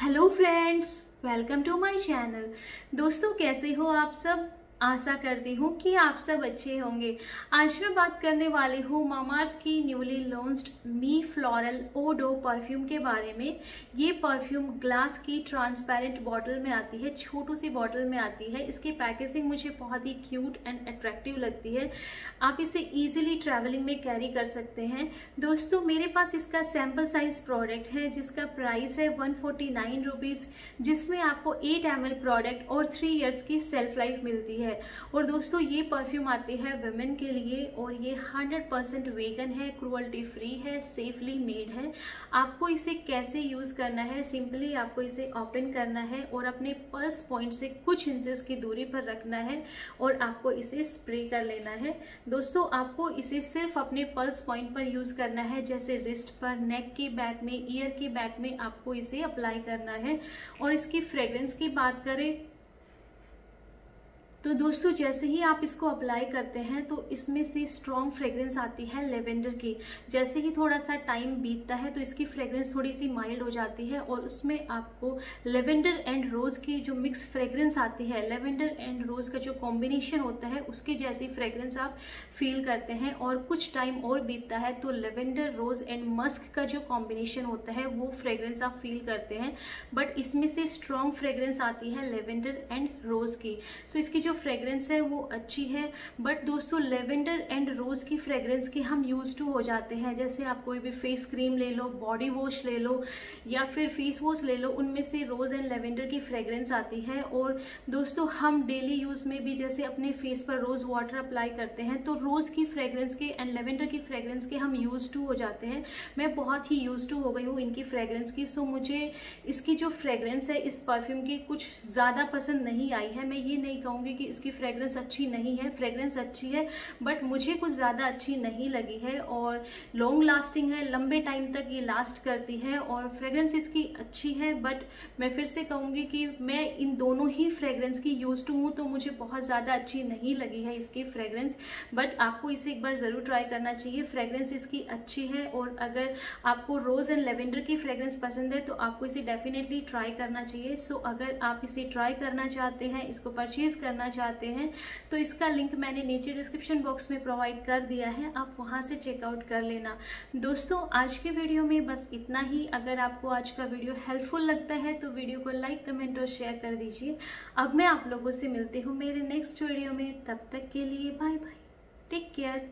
Hello friends welcome to my channel. दोस्तों कैसे हो आप सब? आशा करती हूँ कि आप सब अच्छे होंगे। आज मैं बात करने वाली हूँ मामार्थ की न्यूली लॉन्च्ड मी फ्लोरल ओडो परफ्यूम के बारे में। ये परफ्यूम ग्लास की ट्रांसपेरेंट बॉटल में आती है, छोटू सी बॉटल में आती है। इसकी पैकेजिंग मुझे बहुत ही क्यूट एंड अट्रैक्टिव लगती है। आप इसे ईजिली ट्रैवलिंग में कैरी कर सकते हैं। दोस्तों, मेरे पास इसका सैंपल साइज़ प्रोडक्ट है, जिसका प्राइस है वन फोर्टी जिसमें आपको एट एम प्रोडक्ट और थ्री ईयर्स की सेल्फ लाइफ मिलती है। है। और दोस्तों, ये परफ्यूम आती है वुमेन के लिए और ये 100 परसेंट वेगन है क्रुअल्टी फ्री है सेफली मेड है। आपको इसे कैसे यूज़ करना है? सिंपली आपको इसे ओपन करना है और अपने पल्स पॉइंट से कुछ इंचेस की दूरी पर रखना है और आपको इसे स्प्रे कर लेना है। दोस्तों, आपको इसे सिर्फ़ अपने पल्स पॉइंट पर यूज़ करना है, जैसे रिस्ट पर नेक के बैक में ईयर के बैक में आपको इसे अप्लाई करना है। और इसकी फ्रेग्रेंस की बात करें तो दोस्तों जैसे ही आप इसको अप्लाई करते हैं तो इसमें से स्ट्रॉन्ग फ्रेग्रेंस आती है लेवेंडर की। जैसे ही थोड़ा सा टाइम बीतता है तो इसकी फ्रेग्रेंस थोड़ी सी माइल्ड हो जाती है और उसमें आपको लेवेंडर एंड रोज़ की जो मिक्स फ्रेग्रेंस आती है लेवेंडर एंड रोज़ का जो कॉम्बिनेशन होता है उसके जैसी फ्रेग्रेंस आप फील करते हैं और कुछ टाइम और बीतता है तो लेवेंडर रोज़ एंड मस्क का जो कॉम्बिनेशन होता है वो फ्रेग्रेंस आप फील करते हैं। बट इसमें से स्ट्रॉन्ग फ्रेग्रेंस आती है लेवेंडर एंड रोज़ की। सो so, इसकी जो फ्रेग्रेंस है वो अच्छी है बट दोस्तों लेवेंडर एंड रोज़ की फ्रेग्रेंस के हम यूज़ टू हो जाते हैं। जैसे आप कोई भी फेस क्रीम ले लो बॉडी वॉश ले लो, या फिर फेस वॉश ले लो, उनमें से रोज़ एंड लेवेंडर की फ्रेग्रेंस आती है। और दोस्तों, हम डेली यूज़ में भी जैसे अपने फेस पर रोज़ वाटर अप्लाई करते हैं तो रोज़ की फ्रेग्रेंस के एंड लेवेंडर की फ्रेग्रेंस के हम यूज़ टू हो जाते हैं। मैं बहुत ही यूज़ टू हो गई हूँ इनकी फ्रेग्रेंस की सो मुझे इसकी जो फ्रेग्रेंस है, इस परफ्यूम की कुछ ज़्यादा पसंद नहीं आई है। मैं ये नहीं कहूँगी कि इसकी फ्रेग्रेंस अच्छी नहीं है। फ्रेग्रेंस अच्छी है बट मुझे कुछ ज़्यादा अच्छी नहीं लगी है और लॉन्ग लास्टिंग है लंबे टाइम तक ये लास्ट करती है और फ्रेगरेंस इसकी अच्छी है बट मैं फिर से कहूँगी कि मैं इन दोनों ही फ्रेगरेंस की यूज़ टू हूँ तो मुझे बहुत ज़्यादा अच्छी नहीं लगी है इसकी फ्रेगरेंस बट आपको इसे एक बार ज़रूर ट्राई करना चाहिए। फ्रेगरेंस इसकी अच्छी है और अगर आपको रोज़ एंड लेवेंडर की फ्रेगरेंस पसंद है तो आपको इसे डेफिनेटली ट्राई करना चाहिए। सो so, अगर आप इसे ट्राई करना चाहते हैं इसको परचेज करना चाहते हैं तो इसका लिंक मैंने नीचे डिस्क्रिप्शन बॉक्स में प्रोवाइड कर दिया है, आप वहाँ से चेकआउट कर लेना। दोस्तों, आज के वीडियो में बस इतना ही। अगर आपको आज का वीडियो हेल्पफुल लगता है तो वीडियो को लाइक कमेंट और शेयर कर दीजिए। अब मैं आप लोगों से मिलती हूँ मेरे नेक्स्ट वीडियो में। तब तक के लिए बाय बाय टेक केयर